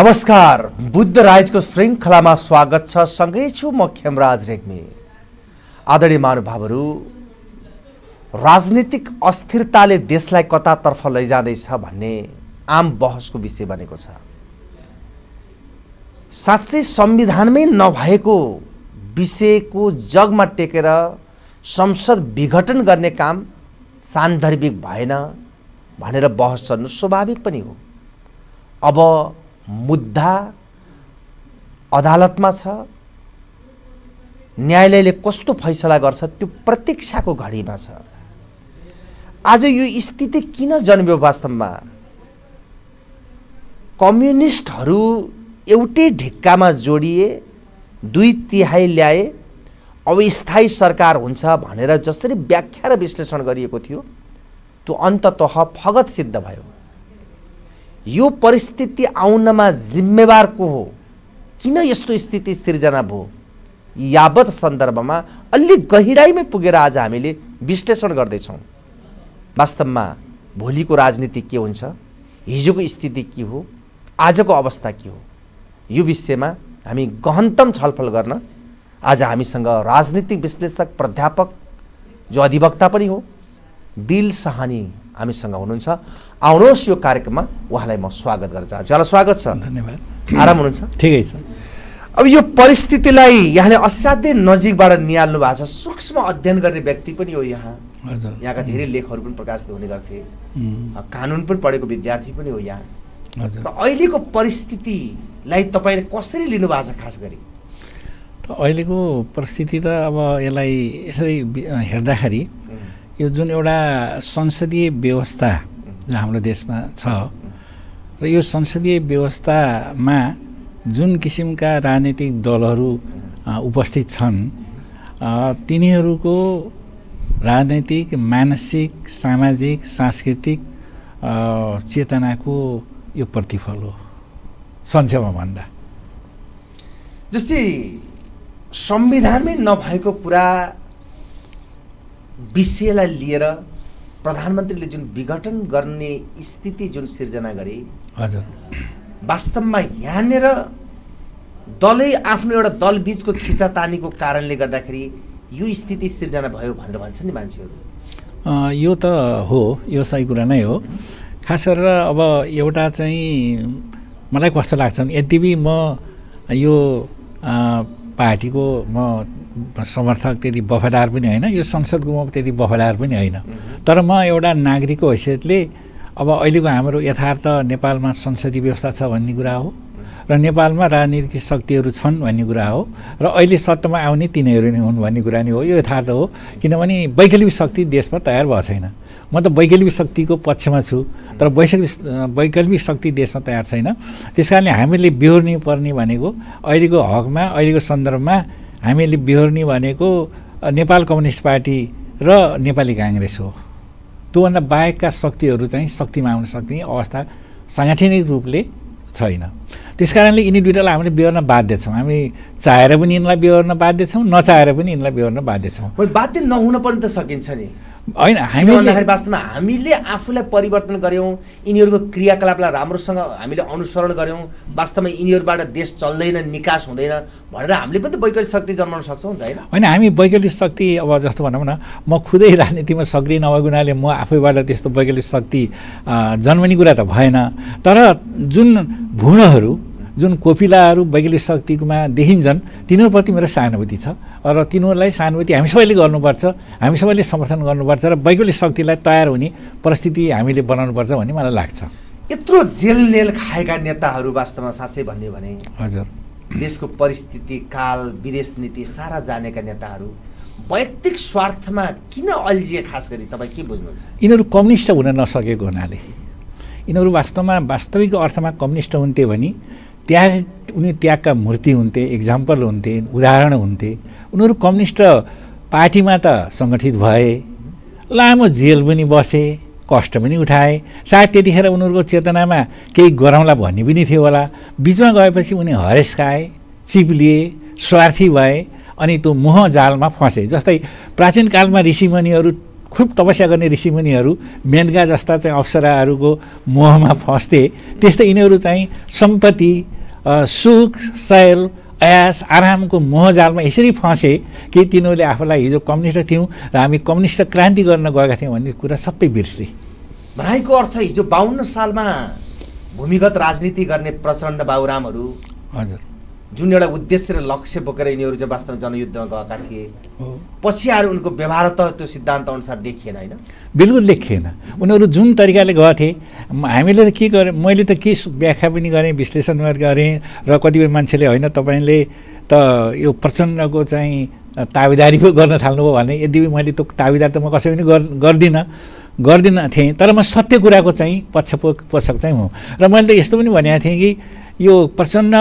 नमस्कार बुद्ध राजको श्रृङ्खलामा स्वागत छ सँगै छु म खेमराज रेग्मी। आदरणीय महानुभावहरू राजनीतिक अस्थिरताले देशलाई कतातर्फ लैजाँदैछ भन्ने आम बहसको विषय बनेको छ। साँच्चै संविधानमै नभएको विषयको जगमा टेकेर संसद विघटन गर्ने काम सान्दर्भिक भएन भनेर बहस चल्नु स्वाभाविक पनि हो। अब मुद्दा अदालतमा छ न्यायालयले कस्तो फैसला गर्छ त्यो प्रतीक्षाको घडीमा छ। आज यो स्थिति किन जन्म्यो वास्तवमा? कम्युनिस्टहरू एउटै ढिक्कामा जोडिए दुई तिहाई ल्याए अब स्थायी सरकार हुन्छ भनेर जसरी व्याख्या र विश्लेषण गरिएको थियो त्यो अन्ततः फगत सिद्ध भयो। यो परिस्थिति आउनमा जिम्मेवार को हो? किन यस्तो स्थिति सिर्जना भयो यावत सन्दर्भमा अलि गहिराइमै पुगेर आज हामीले विश्लेषण गर्दैछौँ। वास्तवमा भोलिको राजनीति के हुन्छ? हिजोको स्थिति के हो? आजको अवस्था के हो? यो विषयमा हामी गहनतम छलफल गर्न आज हामीसँग राजनीतिक विश्लेषक प्राध्यापक जो अधिवक्ता पनि हो दिल सहानी हामीसँग हुनुहुन्छ। आउनुहोस् यो कार्यक्रममा। उहाँलाई म स्वागत गर्न चाहन्छु। उहाँलाई स्वागत छ। धन्यवाद। आराम हुनुहुन्छ? ठिकै छ। अब यो परिस्थितिलाई यहाँले असाध्यै नजिकबाट निहाल्नु भएको छ। सूक्ष्म अध्ययन गर्ने व्यक्ति पनि हो यहाँ। हजुर। यहाँका धेरै लेखहरू पनि प्रकाशित हुने गर्थे। कानुन पनि पढेको विद्यार्थी पनि हो यहाँ। हजुर। र अहिलेको परिस्थितिलाई तपाईँले कसरी लिनुभएको छ खास गरी? त अहिलेको परिस्थिति त अब यसलाई यसरी हेर्दाखेरि यो जुन एउटा संसदीय व्यवस्था जो हाम्रो देशमा छ र यो संसदीय व्यवस्थामा जुन किसिमका राजनीतिक दलहरू उपस्थित छन् तिनीहरूको राजनैतिक मानसिक सामाजिक सांस्कृतिक चेतनाको यो प्रतिफल हो। संक्षेपमा भन्दा। जस्तै संविधानमै नभएको कुरा विषयलाई लिएर प्रधानमन्त्रीले जुन विघटन गर्ने स्थिति जुन सिर्जना गरे हजुर। वास्तवमा यहाँनिर दलै आफ्नो एउटा दलबिचको खिचातानीको कारणले गर्दाखेरि यो स्थिति सिर्जना भयो भनेर भन्छन् नि मान्छेहरू। यो त हो यो सही कुरा नै हो। खास गरेर अब एउटा चाहिँ मलाई कस्तो लाग्छ यद्यपि म यो पार्टीको म समर्थक त्यति वफादार पनि होइन यो संसदको म त्यति वफादार पनि होइन। तर म एउटा नागरिकको हैसियतले अब अहिलेको हाम्रो यथार्थ नेपालमा संसदीय व्यवस्था छ भन्ने कुरा हो र नेपालमा राजनीतिक शक्तिहरू छन् भन्ने कुरा हो र अहिले सत्तामा आउने तिनीहरू नै हुन् भन्ने कुरा नै हो यो यथार्थ हो। किनभने वैकल्पिक शक्ति देशमा तयार भएको छैन। म त वैकल्पिक शक्तिको पक्षमा छु तर वैकल्पिक वैकल्पिक शक्ति देशमा तयार छैन। त्यस कारणले हामीले बिहोर्नु पर्ने भनेको अहिलेको हकमा अहिलेको सन्दर्भमा हामीले बिहोर्ने भनेको नेपाल कम्युनिस्ट पार्टी र नेपाली काङ्ग्रेस हो। त्योभन्दा बाहेकका शक्तिहरू चाहिँ शक्तिमा आउन सक्ने अवस्था साङ्गठनिक रूपले छैन। त्यस कारणले यिनी दुइटालाई हामीले बिहोर्न बाध्य छौँ। हामी चाहेर पनि यिनलाई बिहोर्न बाध्य छौँ नचाहेर पनि यिनलाई बिहोर्न बाध्य छौँ। बाध्य नहुन पनि त सकिन्छ नि। होइन हामीले भन्दाखेरि वास्तवमा हामीले आफूलाई परिवर्तन गऱ्यौँ यिनीहरूको क्रियाकलापलाई राम्रोसँग हामीले अनुसरण गऱ्यौँ वास्तवमा यिनीहरूबाट देश चल्दैन निकास हुँदैन भनेर हामीले पनि त वैकल्पिक शक्ति जन्माउन सक्छौँ नि त होइन? होइन हामी वैकल्पिक शक्ति अब जस्तो भनौँ न म खुदै राजनीतिमा सक्रिय नभएको हुनाले म आफैबाट त्यस्तो वैकल्पिक शक्ति जन्मने कुरा त भएन। तर जुन भ्रूणहरू जुन कोपिलाहरू वैकल्पिक शक्तिमा देखिन्छन् तिनीहरूप्रति मेरो सहानुभूति छ। र तिनीहरूलाई सहानुभूति हामी सबैले गर्नुपर्छ हामी सबैले समर्थन गर्नुपर्छ र वैकल्पिक शक्तिलाई तयार हुने परिस्थिति हामीले बनाउनुपर्छ भन्ने मलाई लाग्छ। यत्रो जेल नेल खाएका नेताहरू वास्तवमा साँच्चै भन्ने भने हजुर। देशको परिस्थिति काल विदेश नीति सारा जानेका नेताहरू वैयक्तिक स्वार्थमा किन अल्झिए? खास गरी तपाईँ के बुझ्नुहुन्छ? यिनीहरू कम्युनिस्ट हुन नसकेको हुनाले। यिनीहरू वास्तवमा वास्तविक अर्थमा कम्युनिस्ट हुन्थे भने त्याग उनी त्यागका मूर्ति हुन्थे इक्जाम्पल हुन्थे उदाहरण हुन्थे। उनीहरू कम्युनिस्ट पार्टीमा त सङ्गठित भए लामो जेल पनि बसे कष्ट पनि उठाए। सायद त्यतिखेर उनीहरूको चेतनामा केही गरौँला भन्ने पनि थियो होला। बिचमा गएपछि उनी हरेस खाए चिप्लिए स्वार्थी भए अनि त्यो मोह जालमा फँसे। जस्तै प्राचीन कालमा ऋषिमुनिहरू खुब तपस्या गर्ने ऋषिमुनिहरू मेनका जस्ता चाहिँ अप्सराहरूको मोहमा फस्थे त्यस्तै यिनीहरू चाहिँ सम्पत्ति सुख शैल अयास आरामको मोहजालमा यसरी फँसे कि तिनीहरूले आफूलाई हिजो कम्युनिस्ट थियौँ र हामी कम्युनिस्ट क्रान्ति गर्न गएका थियौँ भन्ने कुरा सबै बिर्से। भनाइको अर्थ हिजो बाहन्न सालमा भूमिगत राजनीति गर्ने प्रचण्ड बाबुरामहरू हजुर। जुन एउटा उद्देश्य र लक्ष्य बोकेर यिनीहरू चाहिँ वास्तवमा जनयुद्धमा गएका थिए। पछि आएर उनको व्यवहार त त्यो सिद्धान्त अनुसार देखिएन होइन? बिल्कुल लेखिएन उनीहरू जुन तरिकाले गएथे म- हामीले त के गरेँ मैले त के व्याख्या पनि गरेँ विश्लेषण पनि गरेँ र कतिपय मान्छेले होइन तपाईँले त यो प्रचण्डको चाहिँ अ, ताबेदारी पो गर्न थाल्नुभयो भने यद्यपि मैले त्यो ताबेदार त म कसै पनि गर् गर्दिनँ गर्दिनँ थिएँ तर म सत्य कुराको चाहिँ पक्ष पोषक चाहिँ हुँ। र मैले त यस्तो पनि भनेको थिएँ कि यो प्रचण्ड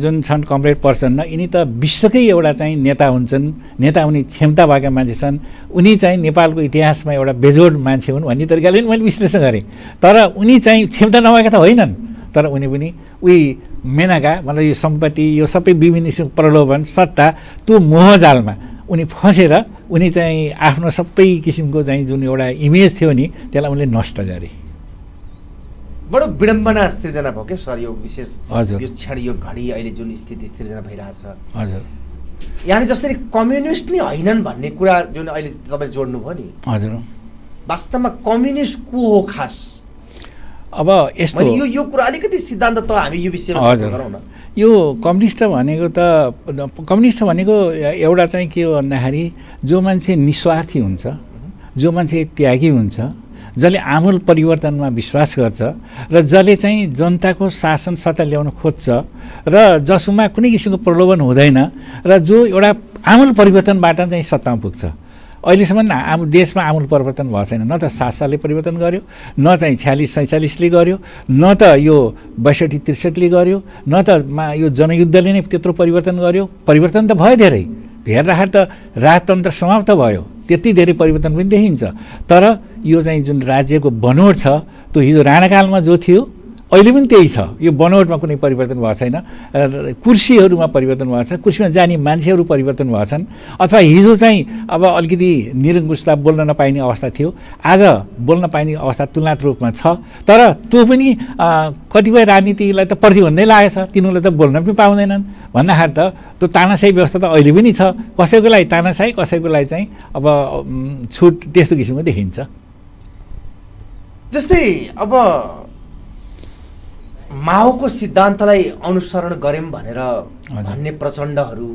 जुन छन् कमरेड प्रचण्ड यिनी त विश्वकै एउटा चाहिँ नेता हुन्छन् नेता हुने क्षमता भएका मान्छे छन्। उनी चाहिँ नेपालको इतिहासमा एउटा बेजोड मान्छे हुन् भन्ने तरिकाले मैले विश्लेषण गरेँ। तर उनी चाहिँ क्षमता नभएका त होइनन्। तर उनी पनि उही मेनाका मतलब यो सम्पत्ति यो सबै विभिन्न प्रलोभन सत्ता त्यो मोहजालमा उनी फसेर उनी चाहिँ आफ्नो सबै किसिमको चाहिँ जुन एउटा इमेज थियो नि त्यसलाई उनले नष्ट गरे। बडो विडम्बना सृजना भयो क्या सर यो विशेष। यो क्षण यो घडी अहिले जुन स्थिति सृजना भइरहेछ। हजुर। यहाँले जसरी कम्युनिस्ट नै होइनन् भन्ने कुरा जुन अहिले तपाईँले जोड्नुभयो नि हजुर। वास्तवमा कम्युनिस्ट को हो खास? अब यस्तो यो यो कुरा अलिकति सिद्धान्त त हामी यो विषयमा गरौँ न। यो कम्युनिस्ट भनेको त कम्युनिस्ट भनेको एउटा चाहिँ के हो भन्दाखेरि जो मान्छे निस्वार्थी हुन्छ जो मान्छे त्यागी हुन्छ जसले आमूल परिवर्तनमा विश्वास गर्छ र जसले चाहिँ जनताको शासन सत्ता ल्याउन खोज्छ र जसमा कुनै किसिमको प्रलोभन हुँदैन र जो एउटा आमूल परिवर्तनबाट चाहिँ सत्तामा पुग्छ। अहिलेसम्म आम देशमा आमूल परिवर्तन भएको छैन। न त सात सालले परिवर्तन गर्यो न चाहिँ छ्यालिस सैँचालिसले गर्यो न त यो बैसठी त्रिसठीले गर्यो न त मा यो जनयुद्धले नै त्यत्रो परिवर्तन गर्यो। परिवर्तन त भयो धेरै। हेर्दाखेरि त राजतन्त्र समाप्त भयो। त्यति धेरै परिवर्तन पनि देखिन्छ। तर यो चाहिँ जुन राज्यको बनोट छ त्यो हिजो राणाकालमा जो थियो अहिले पनि त्यही छ। यो बनोटमा कुनै परिवर्तन भएको छैन। कुर्सीहरूमा परिवर्तन भएको छ। कुर्सीमा जाने मान्छेहरू परिवर्तन भएको छन्। अथवा हिजो चाहिँ अब अलिकति निरङ्कुशता बोल्न नपाइने अवस्था थियो। आज बोल्न पाइने अवस्था तुलनात्मक रूपमा छ। तर त्यो पनि कतिपय राजनीतिलाई त प्रतिबन्धै लागेको छ तिनीहरूले त बोल्न पनि पाउँदैनन्। भन्दाखेरि त त्यो तानासाही व्यवस्था त अहिले पनि छ। कसैको लागि तानासाही कसैको लागि चाहिँ अब छुट त्यस्तो किसिमको देखिन्छ। जस्तै अब माओको सिद्धान्तलाई अनुसरण गऱ्यौँ भनेर भन्ने प्रचण्डहरू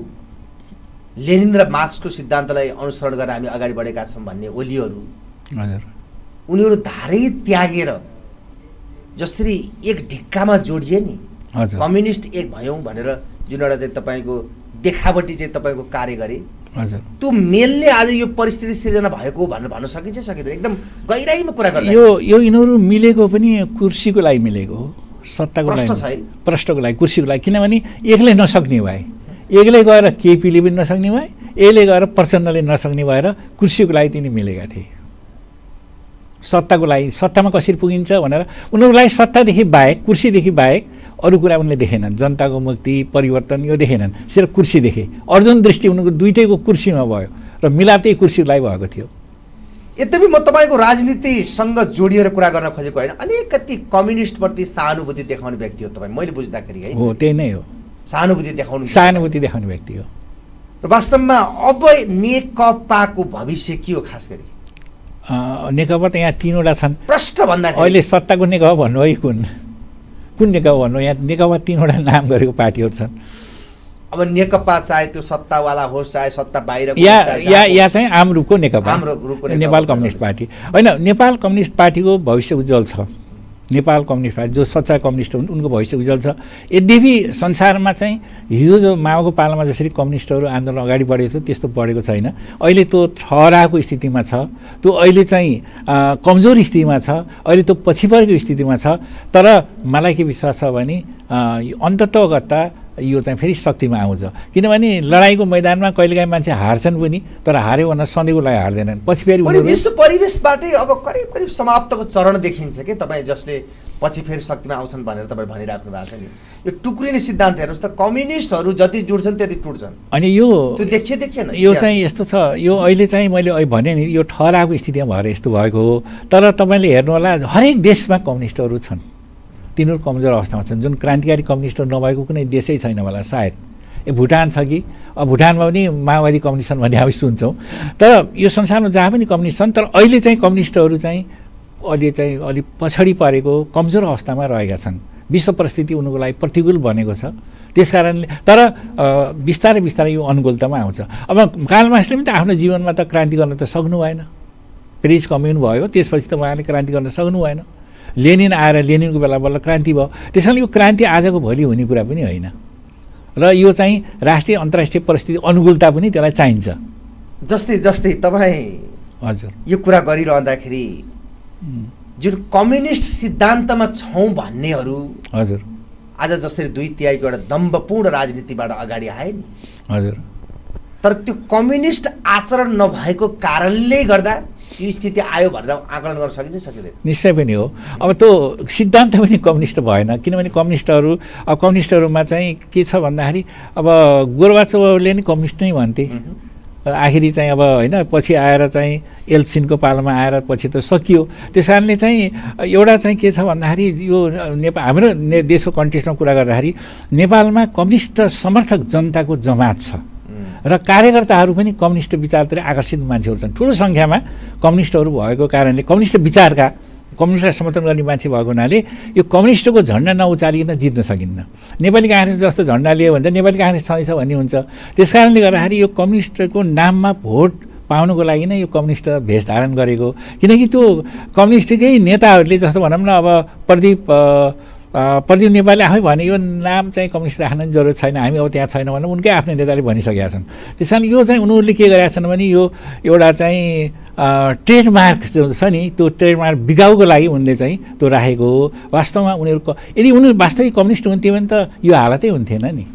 लेनिन र मार्क्सको सिद्धान्तलाई अनुसरण गरेर हामी अगाडि बढेका छौँ भन्ने ओलीहरू हजुर। उनीहरू धारै त्यागेर जसरी एक ढिक्कामा जोडिए नि कम्युनिस्ट एक भयौँ भनेर जुन एउटा चाहिँ तपाईँको देखावटी चाहिँ तपाईँको कार्य गरे हजुर। त्यो मेलले आज यो परिस्थिति सिर्जना भएको भनेर भन्न सकिन्छ सकिँदैन। एकदम गहिराइमा कुरा गर्दा। यो यो यिनीहरू मिलेको पनि कुर्सीको लागि मिलेको हो। सत्ताको लागि। प्रष्टको लागि कुर्सीको लागि। किनभने एक्लै नसक्ने भए एक्लै गएर केपीले पनि नसक्ने भए यसले गएर प्रचण्डले नसक्ने भएर कुर्सीको लागि तिनी मिलेका थिए। सत्ताको लागि सत्तामा कसरी पुगिन्छ भनेर उनीहरूको लागि सत्तादेखि बाहेक कुर्सीदेखि बाहेक अरू कुरा उनले देखेनन्। जनताको मुक्ति परिवर्तन यो देखेनन्। सिर्फ कुर्सी देखे। अर्जुन दृष्टि उनीहरूको दुइटैको कुर्सीमा भयो र मिलाप त्यही कुर्सीको लागि भएको थियो। यद्यपि म तपाईँको राजनीतिसँग जोडिएर कुरा गर्न खोजेको होइन अलिकति कम्युनिस्टप्रति सहानुभूति देखाउने व्यक्ति हो तपाईँ मैले बुझ्दाखेरि है। हो त्यही नै हो। सहानुभूति देखाउनु सहानुभूति देखाउने व्यक्ति हो। र वास्तवमा अब नेकपाको भविष्य के हो खास गरी? नेकपा त यहाँ तिनवटा छन्। प्रष्ट भन्दाखेरि। अहिले सत्ताको नेकपा भन्नु है कुन? कुन नेकपा भन्नु? यहाँ नेकपा तिनवटा नाम गरेको पार्टीहरू छन्। अब नेकपा चाहे त्यो सत्तावाला होस् चाहे सत्ता बाहिर या या या चाहिँ आम रूपको नेकपा। आम रूपको नेपाल कम्युनिस्ट पार्टी। होइन नेपाल कम्युनिस्ट पार्टीको भविष्य उज्जवल छ। नेपाल कम्युनिस्ट पार्टी जो सच्चा कम्युनिस्ट हुन् उनको भविष्य उज्जवल छ। यद्यपि संसारमा चाहिँ हिजो जो माओको पालामा जसरी कम्युनिस्टहरू आन्दोलन अगाडि बढेको थियो त्यस्तो बढेको छैन। अहिले त्यो ठहराएको स्थितिमा छ। त्यो अहिले चाहिँ कमजोर स्थितिमा छ। अहिले त्यो पछि परेको स्थितिमा छ। तर मलाई के विश्वास छ भने अ, यो चाहिँ फेरि शक्तिमा आउँछ। किनभने लडाइँको मैदानमा कहिलेकाहीँ मान्छे हार्छन् पनि तर हार्यो भनेर सधैँको लागि हार्दैनन्। पछि फेरि विश्व परिवेशबाटै अब करिब करिब समाप्तको चरण देखिन्छ कि? तपाईँ जसले पछि फेरि शक्तिमा आउँछन् भनेर तपाईँ भनिराख्नु भएको छ नि। यो टुक्रिने सिद्धान्त हेर्नुहोस् त कम्युनिस्टहरू जति जुड्छन् त्यति टुट्छन्। अनि यो त्यो देखिए देखिएन यो चाहिँ यस्तो छ यो अहिले चाहिँ मैले भने नि यो ठहराएको स्थितिमा भएर यस्तो भएको हो। तर तपाईँले हेर्नुहोला हरेक देशमा कम्युनिस्टहरू छन्। तिनीहरू कमजोर अवस्थामा छन्। जुन क्रान्तिकारी कम्युनिस्टहरू नभएको कुनै देशै छैन होला सायद। ए भुटान छ कि? अब भुटानमा पनि माओवादी कम्युनिस्ट छन् भन्ने हामी सुन्छौँ। तर यो संसारमा जहाँ पनि कम्युनिस्ट छन् तर अहिले चाहिँ कम्युनिस्टहरू चाहिँ अहिले चाहिँ अलिक पछाडि परेको कमजोर अवस्थामा रहेका छन्। विश्व परिस्थिति उनीहरूको लागि प्रतिकूल बनेको छ। त्यस कारणले तर बिस्तारै बिस्तारै यो अनुकूलतामा आउँछ। अब कालमासले पनि त आफ्नो जीवनमा त क्रान्ति गर्न त सक्नु भएन। पेरिस कम्युन भयो त्यसपछि त उहाँले क्रान्ति गर्न सक्नु भएन। लेनिन आएर लेनिनको बेला बल्ल क्रान्ति भयो। त्यस कारण यो क्रान्ति आजको भोलि हुने कुरा पनि होइन। र यो चाहिँ राष्ट्रिय अन्तर्राष्ट्रिय परिस्थिति अनुकूलता पनि त्यसलाई चाहिन्छ। जस्तै जस्तै तपाईँ हजुर। यो कुरा गरिरहँदाखेरि जुन कम्युनिस्ट सिद्धान्तमा छौँ भन्नेहरू हजुर। आज जसरी दुई तिहाईको एउटा दम्बपूर्ण राजनीतिबाट अगाडि आए नि। हजुर। तर त्यो कम्युनिस्ट आचरण नभएको कारणले गर्दा यो स्थिति आयो भनेर आकलन गर्न सकिन्छ सकिँदैन। निश्चय पनि हो। अब त्यो सिद्धान्त पनि कम्युनिस्ट भएन किनभने कम्युनिस्टहरू अब कम्युनिस्टहरूमा चाहिँ के छ भन्दाखेरि अब गोर्बाचोवले नि कम्युनिस्ट नै भन्थे। आखिरी चाहिँ अब होइन पछि आएर चाहिँ एलसिनको पालामा आएर पछि त सकियो। त्यस कारणले चाहिँ एउटा चाहिँ के छ भन्दाखेरि यो नेपाल हाम्रो ने देशको कन्टेस्टमा कुरा गर्दाखेरि नेपालमा कम्युनिस्ट समर्थक जनताको जमात छ। र कार्यकर्ताहरू पनि कम्युनिस्ट विचारतिर आकर्षित मान्छेहरू छन् ठुलो सङ्ख्यामा कम्युनिस्टहरू भएको कारणले कम्युनिस्ट विचारका कम्युनिस्टलाई समर्थन गर्ने मान्छे भएको हुनाले यो कम्युनिस्टको झन्डा नउचालिकन जित्न सकिन्न। नेपाली काङ्ग्रेस जस्तो झन्डा लियो भने त नेपाली काङ्ग्रेस छँदैछ भन्ने हुन्छ। त्यस कारणले गर्दाखेरि यो कम्युनिस्टको नाममा भोट पाउनुको लागि नै यो कम्युनिस्ट भेष धारण गरेको किनकि त्यो कम्युनिस्टकै नेताहरूले जस्तो भनौँ न अब प्रदीप प्रदीप नेपालले आफै भने यो नाम चाहिँ कम्युनिस्ट राख्न जरुरत छैन हामी अब त्यहाँ छैन भनेर उनकै आफ्नै नेताले भनिसकेका छन्। त्यस कारण यो चाहिँ उनीहरूले के गरेका छन् भने यो एउटा चाहिँ ट्रेडमार्क जो छ नि त्यो ट्रेडमार्क बिगाउको लागि उनले चाहिँ त्यो राखेको हो। वास्तवमा उनीहरूको यदि उनीहरू वास्तविक कम्युनिस्ट हुन्थ्यो भने त यो हालतै हुन्थेन नि।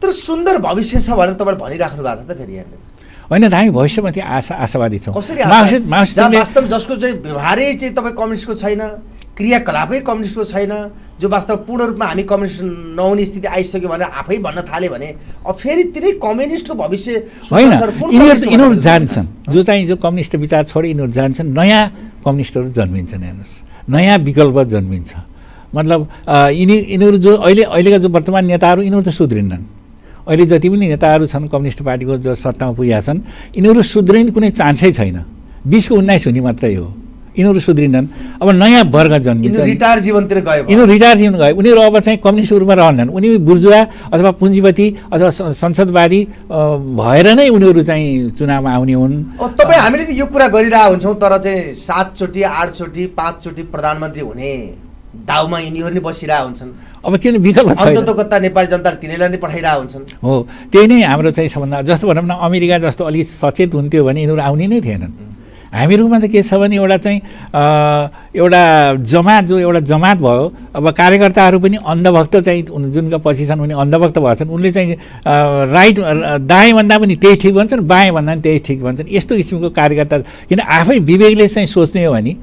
तर सुन्दर भविष्य छ भनेर तपाईँले भनिराख्नु भएको छ त फेरि यहाँनिर। होइन त हामी भविष्यमाथि आशा आशावादी छौँ। जसको चाहिँ व्यवहारै चाहिँ तपाईँ कम्युनिस्टको छैन क्रियाकलापै कम्युनिस्टको छैन। जो वास्तव पूर्ण रूपमा हामी कम्युनिस्ट नहुने स्थिति आइसक्यो भनेर आफै भन्न थाल्यो भने अब फेरि तिनै कम्युनिस्टको भविष्य होइन यिनीहरू यिनीहरू जान्छन्। जो चाहिँ जो कम्युनिस्ट विचार छोडे यिनीहरू जान्छन्। नयाँ कम्युनिस्टहरू जन्मिन्छन् हेर्नुहोस्। नयाँ विकल्प जन्मिन्छ। मतलब यिनी यिनीहरू जो अहिले अहिलेका जो वर्तमान नेताहरू यिनीहरू त सुध्रिन्नन् अहिले जति पनि नेताहरू छन् कम्युनिस्ट पार्टीको जो सत्तामा पुगेका छन् यिनीहरू सुध्रिने कुनै चान्सै छैन। बिसको उन्नाइस हुने मात्रै हो। यिनीहरू सुध्रिँदैनन्। अब नयाँ वर्ग जन्मिन्छ रिटायर जीवनतिर गयो यिनीहरू रिटायर जीवन गयो उनीहरू अब चाहिँ कम्युनिस्ट रूपमा रहन्छन् उनी बुर्जुवा अथवा पुँजीपति अथवा संसदवादी भएर नै उनीहरू चाहिँ चुनावमा आउने हुन्। तपाईँ हामीले यो कुरा गरिरहेको हुन्छौँ तर चाहिँ सातचोटि आठचोटि पाँचचोटि प्रधानमन्त्री हुने दाउमा यिनीहरू नै बसिरहेको हुन्छन्। अब किन विकल्प अन्ततोकता नेपाली जनताले तिनीहरूलाई नै पठाइरहेको हुन्छन्। हो। त्यही नै हाम्रो चाहिँ सबभन्दा जस्तो भनौँ न अमेरिका जस्तो अलिक सचेत हुन्थ्यो भने यिनीहरू आउने नै थिएनन्। हामीहरूमा त के छ भने एउटा चाहिँ एउटा जमात जो एउटा जमात भयो अब कार्यकर्ताहरू पनि अन्धभक्त चाहिँ जुनका पछि छन् उनी अन्धभक्त भएछन् उनले चाहिँ राइट दाएँ भन्दा पनि त्यही ठिक भन्छन् बाएँ भन्दा पनि त्यही ठिक भन्छन् यस्तो किसिमको कार्यकर्ता किन आफै विवेकले चाहिँ सोच्ने हो भने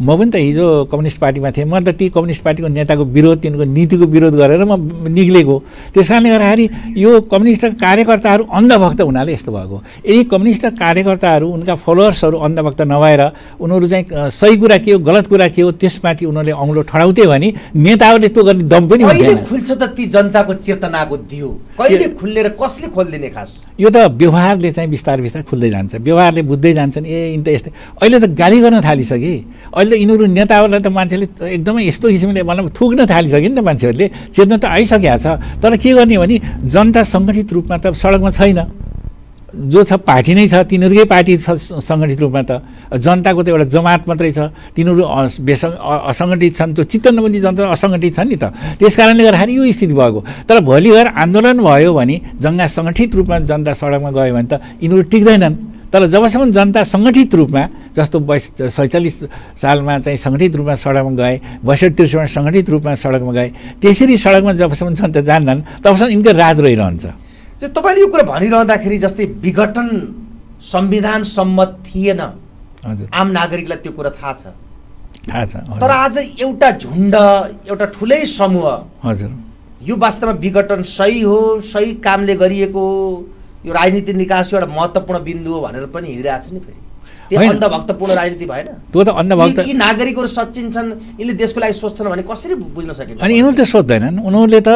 म पनि त हिजो कम्युनिस्ट पार्टीमा थिएँ। म त ती कम्युनिस्ट पार्टीको नेताको विरोध तिनको नीतिको विरोध गरेर म निक्लेको। त्यस कारणले गर्दाखेरि यो कम्युनिस्ट कार्यकर्ताहरू अन्धभक्त हुनाले यस्तो भएको। यदि कम्युनिस्ट कार्यकर्ताहरू उनका फलोवर्सहरू अन्धभक्त नभएर उनीहरू चाहिँ सही कुरा के हो गलत कुरा के हो त्यसमाथि उनीहरूले औँलो ठडाउँथे भने नेताहरूले त्यो गर्ने दम पनि खुल्छ त ती जनताको चेतनाको दियो? कहिले खुल्लेर कसले खोलिदिने खास? यो त व्यवहारले चाहिँ बिस्तारै बिस्तारै खुल्दै जान्छ। व्यवहारले बुझ्दै जान्छन्। ए यिन त यस्तै। अहिले त गाली गर्न थालिसके। अहिले त यिनीहरू नेताहरूलाई त मान्छेले एकदमै यस्तो किसिमले मतलब थुक्न थालिसक्यो नि त मान्छेहरूले। चेतना त आइसकेको छ। तर के गर्ने भने जनता सङ्गठित रूपमा त सडकमा छैन। जो छ पार्टी नै छ तिनीहरूकै पार्टी छ सङ्गठित रूपमा त। जनताको त एउटा जमात मात्रै छ। तिनीहरू बेस असङ्गठित छन्। त्यो चित्त नबन्दी जनता असङ्गठित छन् नि त। त्यस कारणले गर्दाखेरि यो स्थिति भएको। तर भोलि गएर आन्दोलन भयो भने जङ्गा सङ्गठित रूपमा जनता सडकमा गयो भने त यिनीहरू टिक्दैनन्। तर जबसम्म जनता सङ्गठित रूपमा जस्तो बैस सैँचालिस सालमा चाहिँ सङ्गठित रूपमा सडकमा गए बैसठी त्रिसठीमा सङ्गठित रूपमा सडकमा गए त्यसरी सडकमा जबसम्म जनता जान्दैनन् तबसम्म यिनको राज रहिरहन्छ। तपाईँले यो कुरा भनिरहँदाखेरि जस्तै विघटन संविधान सम्मत थिएन हजुर। आम नागरिकलाई त्यो कुरा थाहा छ। थाहा छ। तर आज एउटा झुन्ड एउटा ठुलै समूह हजुर। यो वास्तवमा विघटन सही हो सही कामले गरिएको हो, यो राजनीति निकासको एउटा महत्त्वपूर्ण बिन्दु हो भनेर पनि हिँडिरहेछ नि फेरि। त्यो। अन्धभक्तपूर्ण राजनीति भएन। त्यो त अन्धभक्त यी- नागरिकहरू सचिन्छन् यिनले देशको लागि सोध्छन् भने कसरी बुझ्न सकिन्छ? अनि यिनीहरू त सोध्दैनन् उनीहरूले त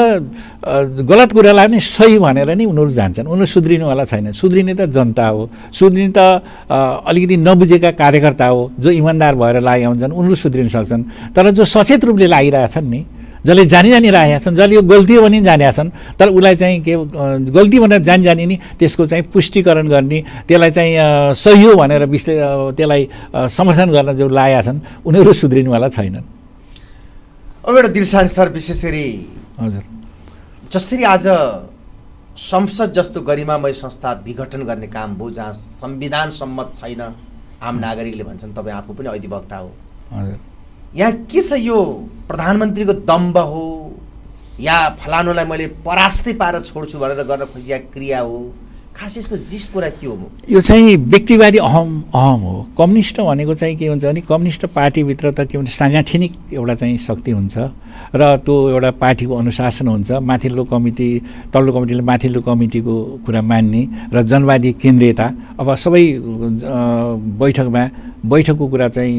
गलत कुरालाई पनि सही भनेर नि उनीहरू जान्छन्। उनीहरू सुध्रिनुवाला छैन सुध्रिने त जनता हो। सुध्रिने त अलिकति नबुझेका कार्यकर्ता हो जो इमान्दार भएर लागेका हुन्छन् उनीहरू सुध्रिन सक्छन्। तर जो सचेत रूपले लागिरहेछन् नि जसले जानी जानी राखेका छन् जसले यो गल्ती हो भने जानेका छन् तर उसलाई चाहिँ के गल्ती भनेर जानी जानी नि त्यसको चाहिँ पुष्टिकरण गर्ने त्यसलाई चाहिँ सही हो भनेर विश्ले त्यसलाई समर्थन गर्न जो लागेका छन् उनीहरू सुध्रिनुवाला छैनन्। अब एउटा दिलसान सर विशेष गरी हजुर। जसरी आज संसद जस्तो गरिमामय संस्था विघटन गर्ने काम भयो जहाँ संविधान सम्मत छैन आम नागरिकले भन्छन् तपाईँ आफू पनि अधिवक्ता हो। हजुर। यहाँ के छ यो प्रधानमन्त्रीको दम्ब हो? या फलानुलाई मैले परास्तै पारेर छोड्छु भनेर गर्न खोजिएको क्रिया हो? खास यसको जिस्ट कुरा के हो यो चाहिँ व्यक्तिवादी अहम अहम हो। कम्युनिस्ट भनेको चाहिँ के हुन्छ भने कम्युनिस्ट पार्टीभित्र त के भन्छ साङ्गठनिक एउटा चाहिँ शक्ति हुन्छ र त्यो एउटा पार्टीको अनुशासन हुन्छ माथिल्लो कमिटी तल्लो कमिटीले माथिल्लो कमिटीको कुरा मान्ने र जनवादी केन्द्रीयता। अब सबै बैठकमा बैठकको कुरा चाहिँ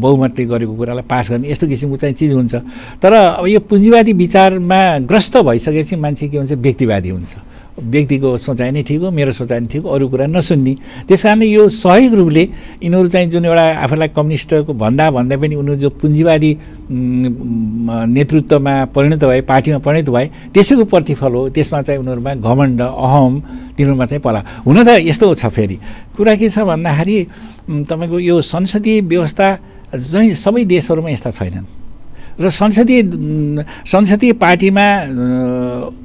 बहुमतले गरेको कुरालाई पास गर्ने यस्तो किसिमको चाहिँ चिज हुन्छ। तर अब यो पुँजीवादी विचारमा ग्रस्त भइसकेपछि मान्छे के हुन्छ व्यक्तिवादी हुन्छ। व्यक्तिको सोचाइ नै ठिक हो मेरो सोचाइ नै ठिक हो अरू कुरा नसुन्ने। त्यस कारणले यो सहयोग रूपले यिनीहरू चाहिँ जुन एउटा आफूलाई कम्युनिस्टको भन्दा भन्दै पनि उनीहरू जो पुँजीवादी नेतृत्वमा परिणत भए पार्टीमा परिणत भए त्यसैको प्रतिफल हो। त्यसमा चाहिँ उनीहरूमा घमण्ड अहम तिनीहरूमा चाहिँ पला। हुन त यस्तो छ फेरि। कुरा के छ भन्दाखेरि तपाईँको यो संसदीय व्यवस्था चाहिँ सबै देशहरूमा यस्ता छैनन्। र संसदीय संसदीय पार्टीमा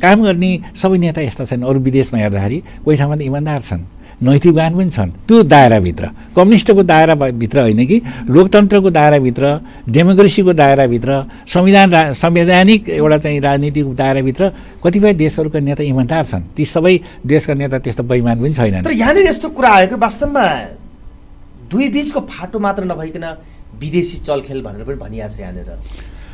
काम गर्ने सबै नेता यस्ता छन्। अरू विदेशमा हेर्दाखेरि कोही ठाउँमा त इमान्दार छन् नैतिकवान पनि छन्। त्यो दायराभित्र कम्युनिस्टको दायराभित्र होइन कि लोकतन्त्रको दायराभित्र डेमोक्रेसीको दायराभित्र संविधान संवैधानिक एउटा चाहिँ राजनीतिक दायराभित्र कतिपय देशहरूका नेता इमान्दार छन्। ती सबै देशका नेता त्यस्तो बैमान पनि छैनन्। तर यहाँनिर यस्तो कुरा आयो कि वास्तवमा दुई बिचको फाटो मात्र नभइकन विदेशी चलखेल भनेर पनि भनिएको छ यहाँनिर।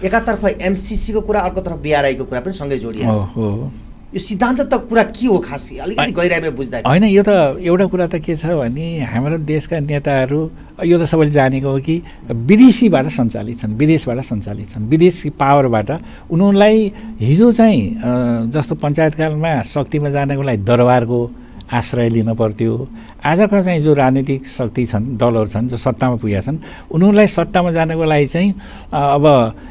एकातर्फ एमसिसीको कुरा अर्कोतर्फ बिआरआईको कुरा पनि सँगै जोडिएको हो छ यो सिद्धान्त त कुरा के हो खास? अलिकति गहिराइमा बुझ्दा होइन यो त एउटा कुरा त के छ भने हाम्रो देशका नेताहरू यो त सबैले जानेको हो कि विदेशीबाट सञ्चालित छन् विदेशबाट सञ्चालित छन्। विदेशी पावरबाट उनीहरूलाई हिजो चाहिँ जस्तो पञ्चायतकालमा शक्तिमा जानको लागि दरबारको आश्रय लिन पर्थ्यो। आजका चाहिँ जो राजनीतिक शक्ति छन् दलहरू छन् जो सत्तामा पुगेका छन् उनीहरूलाई सत्तामा जानको लागि चाहिँ अब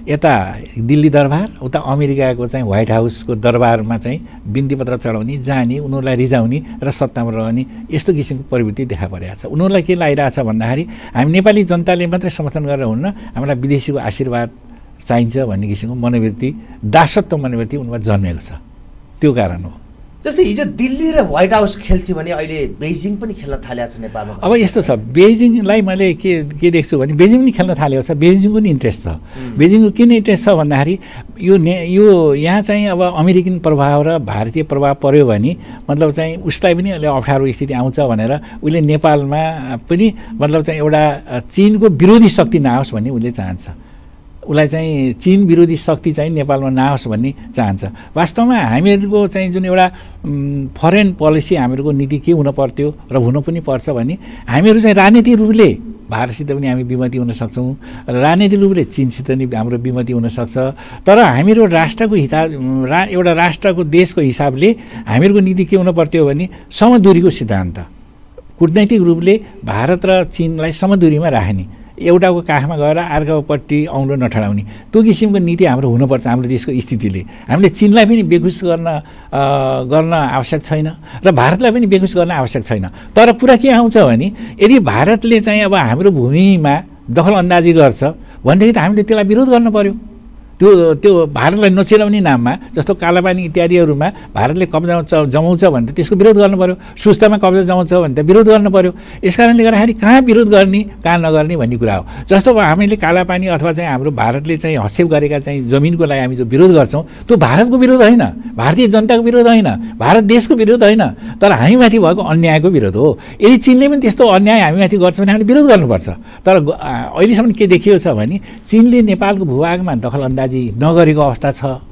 यता दिल्ली दरबार उता अमेरिकाको चाहिँ व्हाइट हाउसको दरबारमा चाहिँ बिन्ती पत्र चढाउने जाने उनीहरूलाई रिजाउने र सत्तामा रहने यस्तो किसिमको प्रवृत्ति देखा परेको छ। उनीहरूलाई के लागिरहेछ भन्दाखेरि हामी नेपाली जनताले मात्रै समर्थन गरेर हुन्न हामीलाई विदेशीको आशीर्वाद चाहिन्छ भन्ने किसिमको मनोवृत्ति दासत्व मनोवृत्ति उनीमा जन्मेको छ। त्यो कारण हो। जस्तै हिजो दिल्ली र व्हाइट हाउस खेल्थ्यो भने अहिले बेजिङ पनि खेल्न थालेको छ नेपालमा। अब यस्तो छ बेजिङलाई मैले के के देख्छु भने बेजिङ पनि खेल्न थालेको छ बेजिङको पनि इन्ट्रेस्ट छ। बेजिङको किन इन्ट्रेस्ट छ भन्दाखेरि यो ने यो यहाँ चाहिँ अब अमेरिकन प्रभाव र भारतीय प्रभाव पऱ्यो भने मतलब चाहिँ उसलाई पनि अहिले अप्ठ्यारो स्थिति आउँछ भनेर उसले नेपालमा पनि मतलब चाहिँ एउटा चिनको विरोधी शक्ति नआओस् भन्ने उसले चाहन्छ। उसलाई चाहिँ चिन विरोधी शक्ति चाहिँ नेपालमा नआओस् भन्ने चाहन्छ। वास्तवमा हामीहरूको चाहिँ जुन एउटा फरेन पोलिसी हामीहरूको नीति के हुन पर्थ्यो र हुन पनि पर्छ भने हामीहरू चाहिँ राजनीतिक रूपले भारतसित पनि हामी विमति हुन सक्छौँ र राजनीतिक रूपले चिनसित पनि हाम्रो विमति हुनसक्छ तर हामीहरू राष्ट्रको हिसाब रा एउटा राष्ट्रको देशको हिसाबले हामीहरूको नीति के हुन पर्थ्यो भने समदूरीको सिद्धान्त। कुटनैतिक रूपले भारत र चिनलाई समदूरीमा राख्ने। एउटाको काखमा गएर अर्कोपट्टि औँलो नठडाउने। त्यो किसिमको नीति हाम्रो हुनुपर्छ हाम्रो देशको स्थितिले। हामीले चिनलाई पनि बेखुस गर्न गर्न आवश्यक छैन र भारतलाई पनि बेखुस गर्न आवश्यक छैन। तर कुरा के आउँछ भने यदि भारतले चाहिँ अब हाम्रो भूमिमा दखल अन्दाजी गर्छ भनेदेखि त हामीले त्यसलाई विरोध गर्नु पर्यो। त्यो त्यो भारतलाई नचिराउने नाममा जस्तो कालापानी इत्यादिहरूमा भारतले कब्जा जमाउँछ भने त त्यसको विरोध गर्नु पऱ्यो सुस्तामा कब्जा जमाउँछ भने त विरोध गर्नु पऱ्यो यस कारणले गर्दाखेरि कहाँ विरोध गर्ने कहाँ नगर्ने भन्ने कुरा हो। जस्तो हामीले कालापानी अथवा चाहिँ हाम्रो भारतले चाहिँ हस्तक्षेप गरेका चाहिँ जमिनको लागि हामी जो विरोध गर्छौँ त्यो भारतको विरोध होइन। भारतीय जनताको विरोध होइन। भारत देशको विरोध होइन। तर हामीमाथि भएको अन्यायको विरोध हो। यदि चिनले पनि त्यस्तो अन्याय हामीमाथि गर्छ भने हामीले विरोध गर्नुपर्छ। तर अहिलेसम्म के देखिएको छ भने चिनले नेपालको भूभागमा दखलअन्दाजी नगरेको अवस्था छ।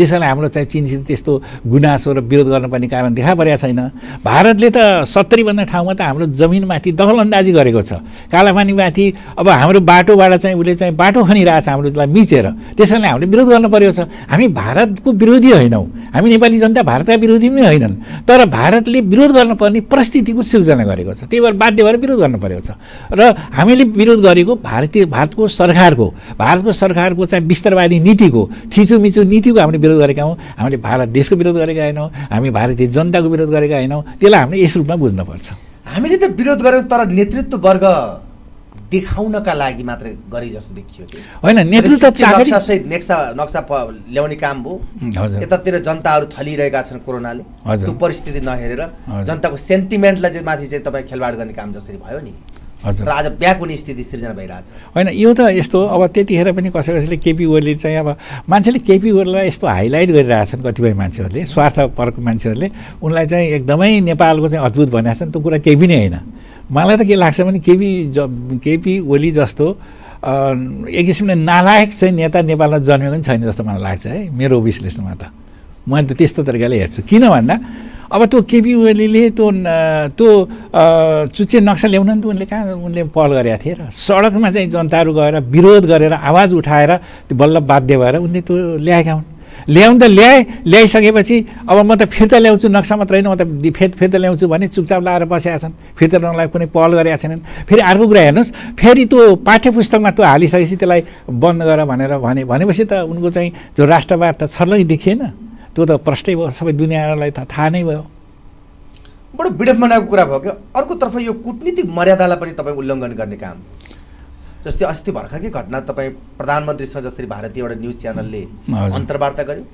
त्यस कारण हाम्रो चाहिँ चिनसित त्यस्तो गुनासो र विरोध गर्नुपर्ने कारण देखा परेको छैन। भारतले त सत्तरीभन्दा ठाउँमा त हाम्रो जमिनमाथि दखलअन्दाजी गरेको छ। कालापानीमाथि अब हाम्रो बाटोबाट चाहिँ उसले चाहिँ बाटो खनिरहेछ हाम्रोलाई मिचेर। त्यस कारणले हामीले विरोध गर्नु परेको छ। हामी भारतको विरोधी होइनौँ। हामी नेपाली जनता भारतका विरोधी पनि होइनन्। तर भारतले विरोध गर्नुपर्ने परिस्थितिको सिर्जना गरेको छ। त्यही भएर बाध्य भएर विरोध गर्नु परेको छ। र हामीले विरोध गरेको भारतीय भारतको सरकारको भारतको सरकारको चाहिँ विस्तारवादी नीतिको थिचोमिचो नीतिको हामीले विरोध गरेका हौँ हामीले भारत देशको विरोध गरेका होइनौँ हामी भारतीय जनताको विरोध गरेका होइनौँ त्यसलाई हामीले यस रूपमा बुझ्नुपर्छ। हामीले त विरोध गऱ्यौँ तर नेतृत्व वर्ग देखाउनका लागि मात्र गरे जस्तो देखियो होइन नेतृत्व नक्सासहित नक्सा नक्सा ल्याउने काम हजुर। यतातिर जनताहरू थलिरहेका छन् कोरोनाले। त्यो परिस्थिति नहेरेर। जनताको सेन्टिमेन्टलाई चाहिँ माथि चाहिँ तपाईँ खेलवाड गर्ने काम जसरी भयो नि? हजुर। र आज ब्याक हुने स्थिति सृजना भइरहेछ। होइन यो त यस्तो अब त्यतिखेर पनि कसै कसैले केपी ओलीले चाहिँ अब मान्छेले केपी ओलीलाई यस्तो हाइलाइट गरिरहेछन् कतिपय मान्छेहरूले स्वार्थपरक मान्छेहरूले। उनलाई चाहिँ एकदमै नेपालको चाहिँ अद्भुत भनेका छन् त्यो कुरा केही पनि होइन। मलाई त के लाग्छ भने केपी ज केपी ओली जस्तो एक किसिमले नालायक चाहिँ नेता नेपालमा जन्मेको पनि छैन जस्तो मलाई लाग्छ है मेरो विश्लेषणमा त। मैले त त्यस्तो तरिकाले हेर्छु। किन भन्दा अब त्यो केपी ओलीले त्यो त्यो चुच्चे नक्सा ल्याउन नि त उनले कहाँ उनले पहल गरेका थिए र सडकमा चाहिँ जनताहरू गएर विरोध गरेर आवाज उठाएर त्यो बल्ल बाध्य भएर उनले त्यो ल्याएका हुन्। ल्याउनु त ल्याए ल्याइसकेपछि अब म त फिर्ता ल्याउँछु नक्सा मात्र होइन म त दि- फेर फिर्ता ल्याउँछु भने चुपचाप लाएर बसेका छन्। फिर्ता ल्याउनलाई कुनै पहल गरेका छैनन्। फेरि अर्को कुरा हेर्नुहोस् फेरि त्यो पाठ्य पुस्तकमा त्यो हालिसकेपछि त्यसलाई बन्द गर भनेर भने भनेपछि त उनको चाहिँ जो राष्ट्रवाद त छर्लङ्गै देखिएन त्यो त प्रष्टै भयो। सबै दुनियाँलाई त थाहा नै भयो। बडो विडम्बनाको कुरा भयो कि अर्कोतर्फ यो कुटनीतिक मर्यादालाई पनि तपाईँ उल्लङ्घन गर्ने काम। जस्तै अस्ति भर्खरकै घटना तपाईँ प्रधानमन्त्रीसँग जसरी भारतीय एउटा न्युज च्यानलले। अन्तर्वार्ता गर्यो।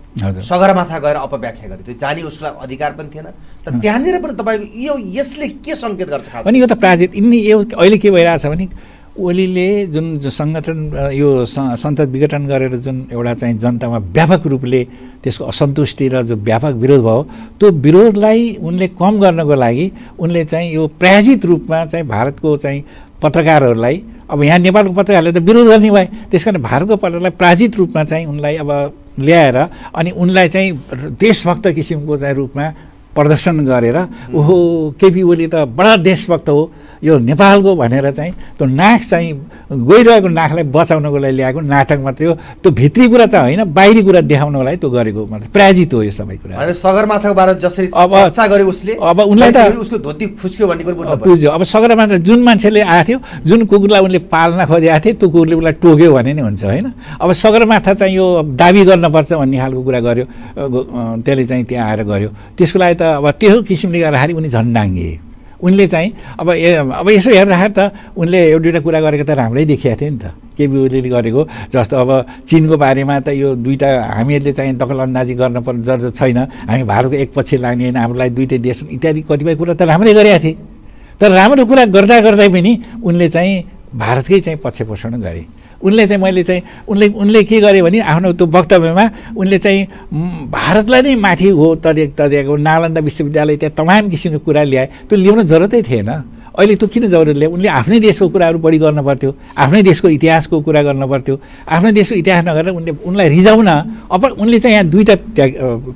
सगरमाथा गएर अपव्याख्या गर्यो। त्यो जाने उसलाई अधिकार पनि थिएन। तर त्यहाँनिर पनि तपाईँको यो यसले के सङ्केत गर्छ अनि यो त प्राजित यिनी यो अहिले के भइरहेछ भने ओलीले जुन जो सङ्गठन यो स- संसद विघटन गरेर जुन एउटा चाहिँ जनतामा व्यापक रूपले त्यसको असन्तुष्टि र जो व्यापक विरोध भयो त्यो विरोधलाई उनले कम गर्नको लागि उनले चाहिँ यो प्रायोजित रूपमा चाहिँ भारतको चाहिँ पत्रकारहरूलाई अब यहाँ नेपालको पत्रकारहरूले त विरोध गर्ने भए त्यस कारण भारतको पत्रकारलाई प्रायोजित रूपमा चाहिँ उनलाई अब ल्याएर अनि उनलाई चाहिँ देशभक्त किसिमको चाहिँ रूपमा प्रदर्शन गरेर ओहो केपी ओली त बडा देशभक्त हो। यो नेपालको भनेर चाहिँ त्यो नाक चाहिँ गइरहेको नाकलाई बचाउनको लागि ल्याएको नाटक मात्रै हो। त्यो भित्री कुरा चाहिँ होइन बाहिरी कुरा देखाउनको लागि त्यो गरेको मात्रै। प्रायोजित हो यो सबै कुरा। सगरमाथाको बारेमा जसरी अब- उसले अब उनलाई त- उसको धोती खुस्क्यो भन्ने कुरो। बुझ्यो। अब सगरमाथा जुन मान्छेले आएको थियो जुन कुकुरलाई उनले पाल्न खोजेको थियो त्यो कुकुरले उसलाई टोक्यो भने नि हुन्छ होइन? अब सगरमाथा चाहिँ यो दाबी गर्नुपर्छ भन्ने खालको कुरा गर्यो त्यसले चाहिँ त्यहाँ आएर गर्यो। त्यसको लागि त अब त्यो किसिमले गर्दाखेरि उनी झन्डाङ्गे। उनले चाहिँ अब ए अब यसो हेर्दाखेरि त उनले एउटा दुइटा कुरा गरेको त राम्रै देखिएको थियो नि त। केपी ओलीले गरेको? जस्तो अब चिनको बारेमा त यो दुईवटा हामीहरूले चाहिँ दखलअन्दाजी गर्न पर्ने जरुरत छैन। हामी भारतको एक पक्ष लाग्ने होइन हाम्रो लागि दुइटै देश इत्यादि कतिपय कुरा त राम्रै गरेका थिए। तर राम्रो कुरा गर्दा गर्दै पनि उनले चाहिँ भारतकै चाहिँ पक्ष पोषण गरे। उनले चाहिँ मैले चाहिँ उनले उनले के गरे भने आफ्नो त्यो वक्तव्यमा उनले चाहिँ भारतलाई नै माथि हो तरिक तरिकाको नालन्दा विश्वविद्यालय त्यहाँ तमाम किसिमको कुरा ल्याए त्यो ल्याउन जरुरतै थिएन। अहिले त्यो किन जरुरत ल्यायो? उनले आफ्नै देशको कुराहरू बढी गर्न पर्थ्यो आफ्नै देशको इतिहासको कुरा गर्न पर्थ्यो आफ्नै देशको इतिहास नगरेर उनले उनलाई रिजाउन अब उनले चाहिँ यहाँ दुईवटा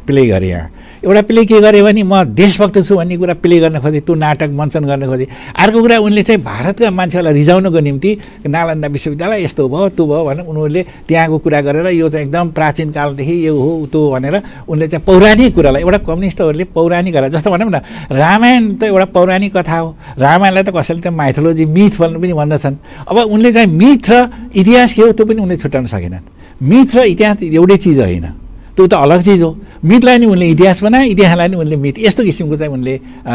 प्ले गरे यहाँ। एउटा प्ले के गरे भने म देशभक्त छु भन्ने कुरा प्ले गर्न खोजेँ त्यो नाटक मञ्चन गर्न खोजेँ। अर्को कुरा उनले चाहिँ भारतका मान्छेहरूलाई रिजाउनको निम्ति नालन्दा विश्वविद्यालय यस्तो भयो त्यो भयो भनेर उनीहरूले त्यहाँको कुरा गरेर यो चाहिँ एकदम प्राचीन कालदेखि यो हो त्यो भनेर उनले चाहिँ पौराणिक कुरालाई एउटा कम्युनिस्टहरूले पौराणिक कुरा जस्तो भनौँ न रामायण त एउटा पौराणिक कथा हो। रामायणलाई त कसैले त माइथोलोजी मिथ भन्नु पनि भन्दछन्। अब उनले चाहिँ मिथ र इतिहास के हो त्यो पनि उनले छुट्याउन सकेनन्। मिथ र इतिहास एउटै चिज होइन। त्यो त अलग चिज हो। मितलाई नि उनले इतिहास बनाए इतिहासलाई नि उनले मित। यस्तो किसिमको चाहिँ उनले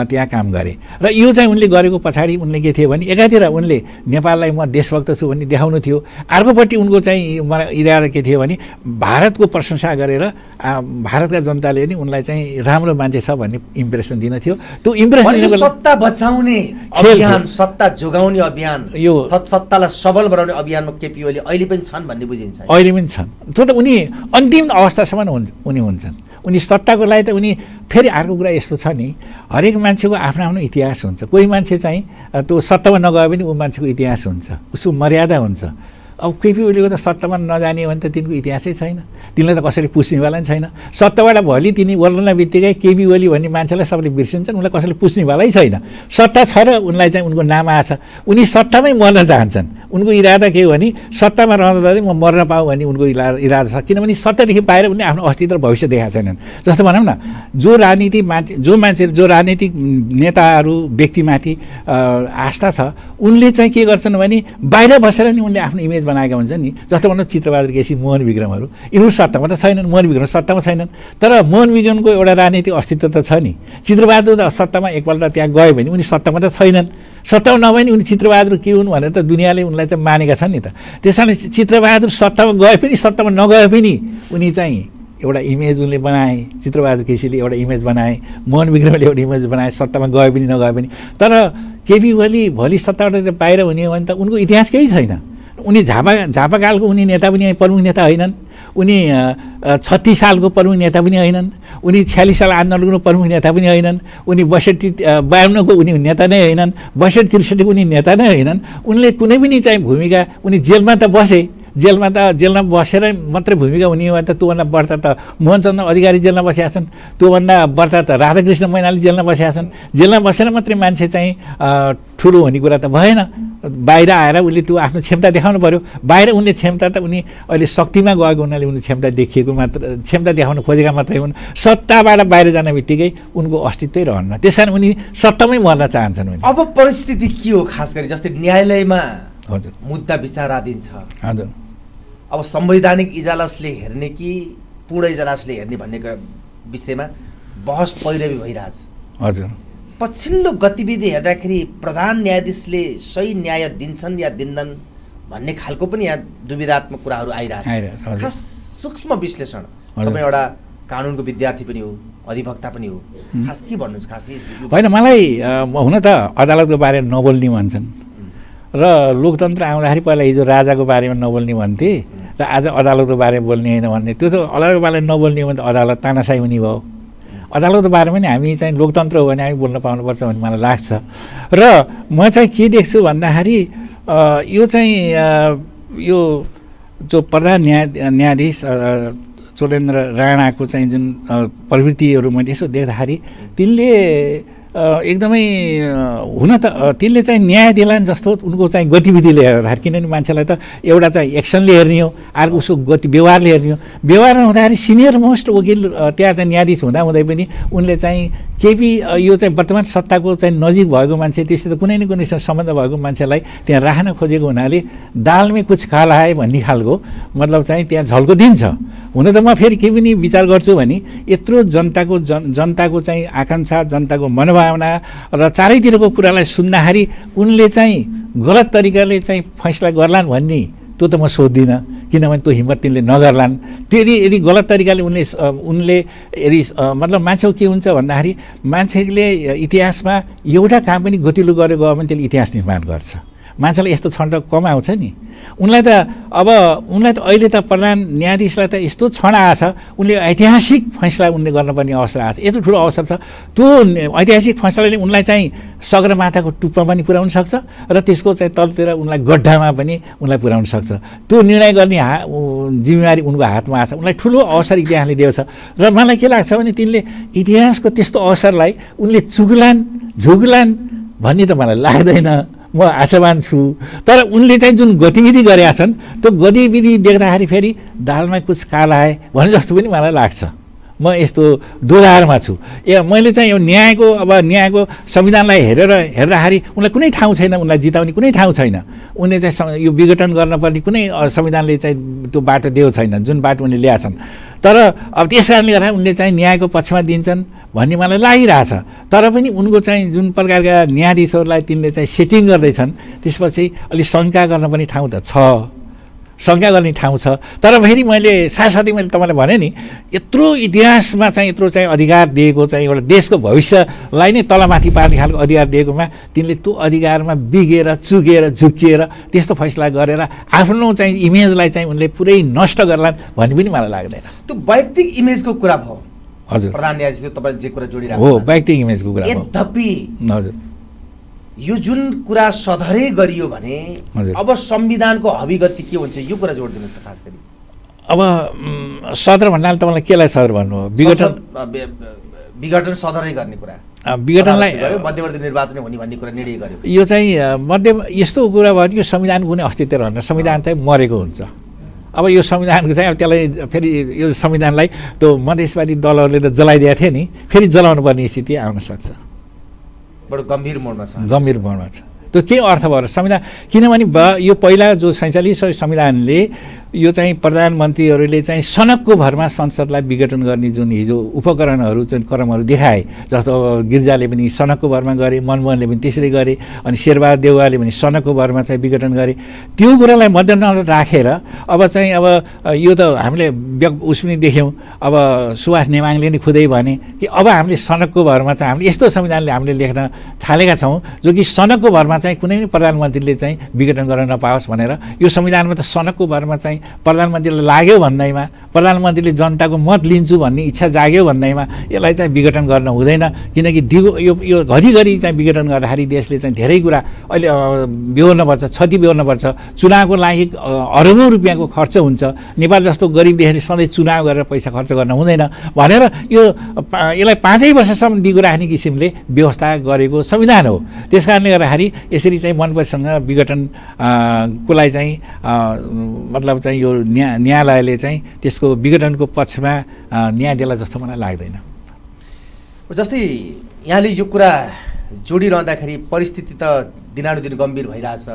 त्यहाँ काम गरे। र यो चाहिँ उनले गरेको पछाडि उनले के थियो भने एकातिर उनले नेपाललाई म देशभक्त छु भन्ने देखाउनु थियो। अर्कोपट्टि उनको चाहिँ मलाई इरादा के थियो भने भारतको प्रशंसा गरेर भारतका जनताले नि उनलाई चाहिँ राम्रो मान्छे छ भन्ने इम्प्रेसन दिन थियो। त्यो इम्प्रेसन सत्ता बचाउने अभियान सत्ता जोगाउने अभियान यो सत्तालाई सबल बनाउने अभियानमा केपी ओली अहिले पनि छन् भन्ने बुझिन्छ। अहिले पनि छन्। त्यो त उनी अन्तिम अवस्थासम्म उनी हुन्छन्। उनी सट्टाको लागि त उनी फेरि अर्को कुरा यस्तो छ नि हरेक मान्छेको आफ्नो आफ्नो इतिहास हुन्छ। कोही मान्छे चाहिँ त्यो सत्तामा नगए पनि ऊ मान्छेको इतिहास हुन्छ। उसको मर्यादा हुन्छ। अब केपी ओलीको त सत्तामा नजाने भने त तिनको इतिहासै छैन। तिनलाई त कसैले पुस्नेवाला पनि छैन। सत्ताबाट भोलि तिनी बोल्न बित्तिकै केपी ओली भन्ने मान्छेलाई सबैले बिर्सिन्छन् उनलाई कसैले पुस्नेवालै छैन। सत्ता छ र उनलाई चाहिँ उनको नाम आछ उनी सत्तामै मर्न चाहन्छन्। उनको इरादा के हो भने सत्तामा रहँदा चाहिँ म मर्न पाऊँ भन्ने उनको इरादा छ। किनभने सत्तादेखि बाहिर उनले आफ्नो अस्तित्व र भविष्य देखाएको छैनन्। जस्तो भनौँ न जो राजनीति मान्छे जो मान्छे जो राजनीतिक नेताहरू व्यक्तिमाथि आस्था छ उनले चाहिँ के गर्छन् भने बाहिर बसेर नि उनले आफ्नो इमेज बनाएका हुन्छन् नि। जस्तो भन्नु चित्रबहादुर केसी मोहन विक्रमहरू। यिनीहरू सत्तामा त छैनन् मोहन विक्रम सत्तामा छैनन्। तर मोहन विक्रमको एउटा राजनीतिक अस्तित्व त छ नि। चित्रबहादुर सत्तामा एकपल्ट त्यहाँ गयो भने उनी सत्तामा त छैनन्। सत्तामा नभए नि उनी चित्रबहादुर के हुन् भनेर त दुनियाँले उनलाई चाहिँ मानेका छन् नि त। त्यस कारण चित्रबहादुर सत्तामा गए पनि सत्तामा नगए पनि उनी चाहिँ एउटा इमेज उनले बनाए। चित्रबहादुर केसीले एउटा इमेज बनाए। मोहन विक्रमले एउटा इमेज बनाए। सत्तामा गए पनि नगए पनि। तर केपी ओली भोलि सत्ताबाट बाहिर हुने हो भने त उनको इतिहास केही छैन। उनी झापा झापाकालको उनी नेता पनि प्रमुख नेता होइनन्। उनी छत्तिस सालको प्रमुख नेता पनि होइनन्। उनी छ्यालिस साल आन्दोलनको प्रमुख नेता पनि होइनन्। उनी बैसठी बाहन्नको उनी नेता नै होइनन्। बैसठी त्रिसठीको उनी नेता नै होइनन्। उनले कुनै पनि चाहिँ भूमिका उनी जेलमा त बसे। जेलमा त जेलमा बसेर मात्रै भूमिका हुने भने त त्योभन्दा बढ्ता त मोहनचन्द्र अधिकारी जेलमा बसेका छन्। त्योभन्दा बढ्ता त राधाकृष्ण मैनाली जेलमा बसेका छन्। जेलमा बसेर मात्रै मान्छे चाहिँ ठुलो हुने कुरा त भएन। बाहिर आएर उसले त्यो आफ्नो क्षमता देखाउनु पऱ्यो बाहिर उनले क्षमता त उनी अहिले शक्तिमा गएको हुनाले उनले क्षमता देखिएको मात्र क्षमता देखाउन खोजेका मात्रै हुन्। सत्ताबाट बाहिर जाने बित्तिकै उनको अस्तित्वै रहन्न। त्यस कारण उनी सत्तामै मर्न चाहन्छन् अब परिस्थिति के हो खास गरी? जस्तै न्यायालयमा हजुर। मुद्दा विचाराधीन छ हजुर। अब संवैधानिक इजलासले हेर्ने कि पूर्ण इजलासले हेर्ने भन्ने विषयमा बहस पैरवी भइरहेछ। हजुर। पछिल्लो गतिविधि हेर्दाखेरि प्रधान न्यायाधीशले सही न्याय दिन्छन् या दिन्नन् भन्ने खालको पनि यहाँ दुविधात्मक कुराहरू आइरहेछ। खास सूक्ष्म विश्लेषण। तपाईँ एउटा कानुनको विद्यार्थी पनि हो अधिवक्ता पनि हो। खास के भन्नुहुन्छ? खास होइन मलाई हुन त अदालतको बारेमा नबोल्ने भन्छन् र लोकतन्त्र आउँदाखेरि पहिला हिजो राजाको बारेमा नबोल्ने भन्थे र आज अदालतको बारेमा बोल्ने होइन भन्ने त्यो त अदालतको बारेमा नबोल्ने हो भने त अदालत तानासाई हुने भयो। अदालतको बारेमा नि हामी चाहिँ लोकतन्त्र हो भने हामी बोल्न पाउनुपर्छ भन्ने मलाई लाग्छ। र म चाहिँ के देख्छु भन्दाखेरि यो चाहिँ यो जो प्रधान न्याय न्यायाधीश चोलेन्द्र राणाको चाहिँ जुन प्रवृत्तिहरू मैले यसो देख्दाखेरि तिनले एकदमै हुन त तिनले चाहिँ न्याय दिलान् जस्तो उनको चाहिँ गतिविधिले हेर्दाखेरि किनभने मान्छेलाई त एउटा चाहिँ एक्सनले हेर्ने हो अर्को उसको गति व्यवहारले हेर्ने हो। व्यवहारमा हुँदाखेरि सिनियर मोस्ट वकिल त्यहाँ चाहिँ न्यायाधीश हुँदा हुँदै पनि उनले चाहिँ केही यो चाहिँ वर्तमान सत्ताको चाहिँ नजिक भएको मान्छे त्यस्तो त कुनै न कुनै सम्बन्ध भएको मान्छेलाई त्यहाँ राख्न खोजेको हुनाले दालमै कुछ खालाए भन्ने खालको मतलब चाहिँ त्यहाँ झल्को दिन्छ हुन त म फेरि के पनि विचार गर्छु भने यत्रो जनताको जन जनताको चाहिँ आकाङ्क्षा जनताको मनोभाव सम्भावना र चारैतिरको कुरालाई सुन्दाखेरि उनले चाहिँ गलत तरिकाले चाहिँ फैसला गर्लान् भन्ने त्यो त म सोध्दिनँ। किनभने त्यो हिम्मत तिनले नगर्लान्। त्यो यदि यदि गलत तरिकाले उनले उनले यदि मतलब मान्छेको के हुन्छ भन्दाखेरि मान्छेले इतिहासमा एउटा काम पनि गतिलो गरेर गयो भने त्यसले इतिहास निर्माण गर्छ। मान्छेलाई यस्तो क्षण त कम आउँछ नि। उनलाई त अब उनलाई त अहिले त प्रधान न्यायाधीशलाई त यस्तो क्षण आएछ उनले ऐतिहासिक फैसला उनले गर्नुपर्ने अवसर आएछ यत्रो ठुलो अवसर छ। त्यो ऐतिहासिक फैसलाले उनलाई चाहिँ सगरमाथाको टुप्पा पनि पुर्याउन सक्छ र त्यसको चाहिँ तलतिर उनलाई गड्ढामा पनि उनलाई पुर्याउन सक्छ। त्यो निर्णय गर्ने हा जिम्मेवारी उनको हातमा आएको छ। उनलाई ठुलो अवसर इतिहासले दिएको छ। र मलाई के लाग्छ भने तिनले इतिहासको त्यस्तो अवसरलाई उनले चुग्लान् झुग्लान् भन्ने त मलाई लाग्दैन। म आशावान छु। तर उनले चाहिँ जुन गतिविधि गरेका छन् त्यो गतिविधि देख्दाखेरि फेरि दालमा कुछ काला आए भने जस्तो पनि मलाई लाग्छ। म यस्तो दोधारमा छु। ए मैले चाहिँ यो न्यायको अब न्यायको संविधानलाई हेरेर हेर्दाखेरि उनलाई कुनै ठाउँ छैन उनलाई जिताउने कुनै ठाउँ छैन। उनले चाहिँ यो विघटन गर्नुपर्ने कुनै संविधानले चाहिँ त्यो बाटो दिएको छैन जुन बाटो उनले ल्याएछन्। तर अब त्यस कारणले गर्दा उनले चाहिँ न्यायको पक्षमा दिन्छन् भन्ने मलाई लागिरहेछ। तर पनि उनको चाहिँ जुन प्रकारका न्यायाधीशहरूलाई तिनले चाहिँ सेटिङ गर्दैछन् त्यसपछि अलिक शङ्का गर्न पनि ठाउँ त छ। शङ्का गर्ने ठाउँ छ। तर फेरि मैले साथसाथै मैले तपाईँलाई भने नि यत्रो इतिहासमा चाहिँ यत्रो चाहिँ अधिकार दिएको चाहिँ एउटा देशको भविष्यलाई नै तलमाथि पार्ने खालको अधिकार दिएकोमा तिनले त्यो अधिकारमा बिगेर चुकेर झुकिएर त्यस्तो फैसला गरेर आफ्नो चाहिँ इमेजलाई चाहिँ उनले पुरै नष्ट गर्लान् भन्ने पनि मलाई लाग्दैन। त्यो वैयक्तिक इमेजको कुरा भयो? हजुर। प्रधान न्यायाधीश तपाईँले जे कुरा जोडिरहेको हो वैयक्तिक इमेजको कुरा यद्यपि हजुर। यो जुन कुरा सधरै गरियो भने। अब संविधानको हविगति के हुन्छ? यो कुरा जोडिदिनुहोस् त खास गरी। अब सदर भन्नाले तपाईँलाई केलाई सदर भन्नु विघटन विघटन सधरै गर्ने कुरा। विघटनलाई मध्यवर्ती निर्वाचन हुने भन्ने कुरा निर्णय गर्यो। यो चाहिँ मध्य यस्तो कुरा भयो कि यो संविधानको कुनै अस्तित्व रहन्न। संविधान चाहिँ मरेको हुन्छ। अब यो संविधानको चाहिँ अब त्यसलाई फेरि यो संविधानलाई त्यो मधेसवादी दलहरूले त जलाइदिएको थियो नि। फेरि जलाउनु पर्ने स्थिति आउन सक्छ। बडो गम्भीर मोडमा छ। गम्भीर भरमा छ। त्यो के अर्थ भयो संविधान? किनभने ब यो पहिला जो सैँचालिस संविधानले यो चाहिँ प्रधानमन्त्रीहरूले चाहिँ सनकको भरमा संसदलाई विघटन गर्ने जुन हिजो उपकरणहरू चाहिँ क्रमहरू देखाए जस्तो गिर्जाले पनि सनकको भरमा गरे मनमोहनले पनि त्यसरी गरे अनि शेरबहादुर देउवाले पनि सनकको भरमा चाहिँ विघटन गरे त्यो कुरालाई मध्यनजर राखेर अब चाहिँ अब यो त हामीले उस पनि देख्यौँ। अब सुभाष नेमाङले नि खुदै भने कि अब हामीले सनकको भरमा चाहिँ हामीले यस्तो संविधानले हामीले लेख्न थालेका छौँ जो कि सनकको भरमा चाहिँ कुनै पनि प्रधानमन्त्रीले चाहिँ विघटन गर्न नपाओस् भनेर यो संविधानमा त सनकको भरमा चाहिँ प्रधानमन्त्रीलाई लाग्यो भन्दैमा प्रधानमन्त्रीले जनताको मत लिन्छु भन्ने इच्छा जाग्यो भन्दैमा यसलाई चाहिँ विघटन गर्न हुँदैन। किनकि दिगो यो यो घरिघरि चाहिँ विघटन गर्दाखेरि देशले चाहिँ धेरै कुरा अहिले बेहोर्नुपर्छ क्षति बेहोर्नुपर्छ। चुनावको लागि अरबौँ रुपियाँको खर्च हुन्छ। नेपाल जस्तो गरिब देशले सधैँ चुनाव गरेर पैसा खर्च गर्न हुँदैन। भनेर यो यसलाई पाँचै वर्षसम्म दिगो राख्ने किसिमले व्यवस्था गरेको संविधान हो। त्यस कारणले गर्दाखेरि यसरी चाहिँ मनपरीसँग विघटन अ, को लागि चाहिँ मतलब चाहिँ यो न्या न्यायालयले चाहिँ त्यसको विघटनको पक्षमा न्याय देला जस्तो मलाई लाग्दैन। जस्तै यहाँले यो कुरा जोडिरहँदाखेरि परिस्थिति त दिनानुदिन गम्भीर भइरहेछ।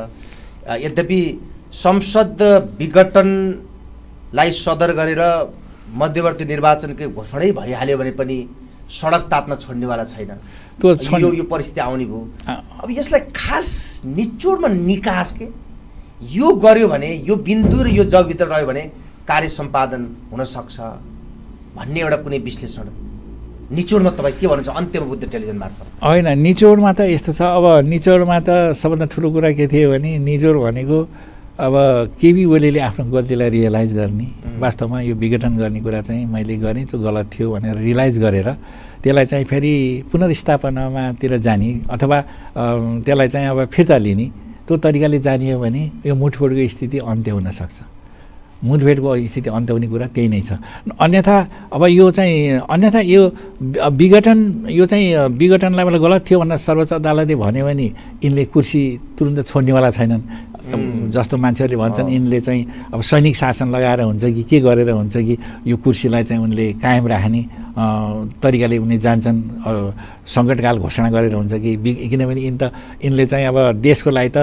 यद्यपि संसद विघटनलाई सदर गरेर मध्यवर्ती निर्वाचनकै घोषणै भइहाल्यो भने पनि सडक तात्न छोड्नेवाला छैन। त्यो यो यो परिस्थिति आउने भयो। अब यसलाई खास निचोडमा निकास के? यो गर्यो भने यो बिन्दु र यो जगभित्र रह्यो भने कार्य सम्पादन हुनसक्छ भन्ने एउटा कुनै विश्लेषण। निचोडमा तपाईँ के भन्नुहुन्छ? अन्त्यमा बुद्ध टेलिभिजन मार्फत। होइन निचोडमा त यस्तो छ। अब निचोडमा त सबभन्दा ठुलो कुरा के थियो भने निचोड भनेको अब केबी ओलीले आफ्नो गल्तीलाई रियलाइज गर्ने वास्तवमा यो विघटन गर्ने कुरा चाहिँ मैले गरेँ त्यो गलत थियो भनेर रियलाइज गरेर त्यसलाई चाहिँ फेरि पुनर्स्थापनामातिर जाने अथवा त्यसलाई चाहिँ अब फिर्ता लिने त्यो तरिकाले जानियो भने यो मुठभेडको स्थिति अन्त्य हुनसक्छ मुठभेडको स्थिति अन्त्य हुने कुरा त्यही नै छ। अन्यथा अब यो चाहिँ अन्यथा यो विघटन यो चाहिँ विघटनलाई मलाई गलत थियो भनेर सर्वोच्च अदालतले भन्यो भने यिनले कुर्सी तुरुन्त छोड्नेवाला छैनन्। जस्तो मान्छेहरूले भन्छन् यिनले चाहिँ अब सैनिक शासन लगाएर हुन्छ कि के गरेर हुन्छ कि यो कुर्सीलाई चाहिँ उनले कायम राख्ने तरिकाले उनी जान्छन् सङ्कटकाल घोषणा गरेर हुन्छ कि किनभने यिन त यिनले चाहिँ अब देशको लागि त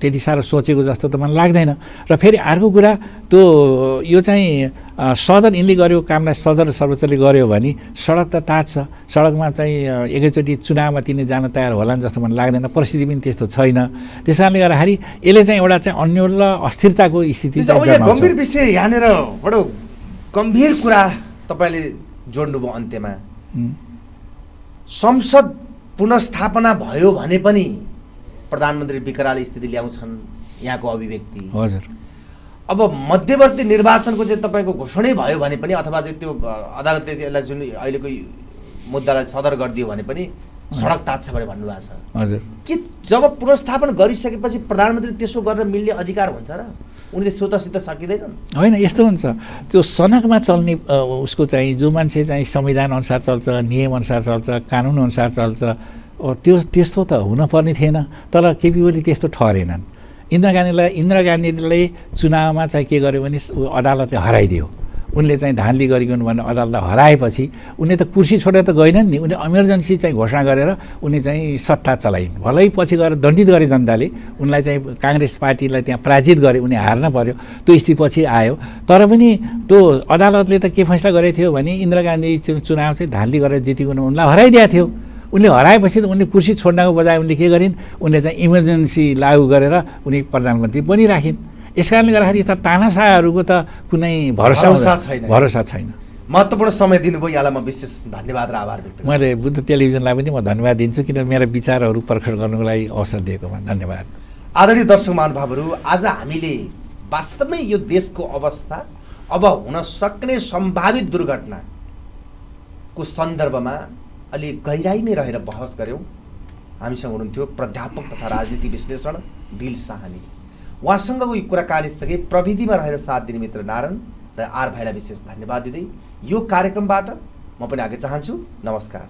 त्यति साह्रो सोचेको जस्तो त मलाई लाग्दैन। र फेरि अर्को कुरा त्यो यो चाहिँ सदन यिनले गरेको कामलाई सदर सर्वोच्चले गर्यो भने सडक त तात्छ सडकमा चाहिँ एकैचोटि चुनावमा तिनी जान तयार होलान् जस्तो मलाई लाग्दैन। परिस्थिति पनि त्यस्तो छैन। त्यस कारणले गर्दाखेरि यसले चाहिँ एउटा चाहिँ अन्यल अस्थिरताको स्थिति। गम्भीर विषय यहाँनिर बडो गम्भीर कुरा तपाईँले जोड्नुभयो अन्त्यमा। संसद पुनर्स्थापना भयो भने पनि प्रधानमन्त्री विकराल स्थिति ल्याउँछन् यहाँको अभिव्यक्ति। हजुर। अब मध्यवर्ती निर्वाचनको चाहिँ तपाईँको घोषणै भयो भने पनि अथवा चाहिँ त्यो अदालतले यसलाई जुन अहिलेको मुद्दालाई सदर गरिदियो भने पनि सडक तात्छ भनेर भन्नुभएको छ। हजुर। के जब पुनर्स्थापन गरिसकेपछि प्रधानमन्त्री त्यसो गरेर मिल्ने अधिकार हुन्छ र? उनले स्वतसित सकिँदैनन्? होइन यस्तो हुन्छ। त्यो सनकमा चल्ने उसको चाहिँ जो मान्छे चाहिँ संविधान अनुसार चल्छ नियम अनुसार चल्छ कानुन अनुसार चल्छ त्यो त्यस्तो त हुनपर्ने थिएन। तर केपी ओली त्यस्तो ठहरेनन्। इन्दिरा गान्धीलाई इन्दिरा गान्धीले चुनावमा चाहिँ के गर्यो भने अदालतले हराइदियो। उनले चाहिँ धान्ली गरिकन भनेर अदालतलाई हराएपछि उनले त कुर्सी छोडेर त गएनन् नि। उनले इमर्जेन्सी चाहिँ घोषणा गरेर उनी चाहिँ सत्ता चलाइन्। भलै पछि गएर दण्डित गरे जनताले। उनलाई चाहिँ काङ्ग्रेस पार्टीलाई त्यहाँ पराजित गरे। उनी हार्न पर्यो। त्यो स्थितिपछि आयो। तर पनि त्यो अदालतले त के फैसला गरेको थियो भने इन्दिरा गान्धी चुनाव चाहिँ धान्ली गरेर जितिकन उनलाई हराइदिएको थियो। उनले हराएपछि त उनले कुर्सी छोड्नको बजाय उनले के गरिन्? उनले चाहिँ इमर्जेन्सी लागू गरेर उनी प्रधानमन्त्री बनिराखिन् यस कारणले गर्दाखेरि यस्ता तानासाहरूको त कुनै भरोसा छैन। भरोसा छैन। महत्त्वपूर्ण समय दिनुभयो यहाँलाई म विशेष धन्यवाद र आभार व्यक्त मैले बुद्ध टेलिभिजनलाई पनि म धन्यवाद दिन्छु किन मेरा विचारहरू प्रकट गर्नुको लागि अवसर दिएकोमा धन्यवाद। आदरणीय दर्शक महानुभावहरू आज हामीले वास्तवमै यो देशको अवस्था अब हुन सक्ने सम्भावित दुर्घटनाको सन्दर्भमा अलि गहिराइमै रहेर बहस गऱ्यौँ हामीसँग हुनुहुन्थ्यो प्राध्यापक तथा राजनीति विश्लेषण दिल साहनी। उहाँसँगको यो कुराकानीसँगै प्रविधिमा रहेर साथ दिने मित्र नारायण र आर भाइलाई विशेष धन्यवाद दिँदै यो कार्यक्रमबाट म पनि आगे चाहन्छु। नमस्कार।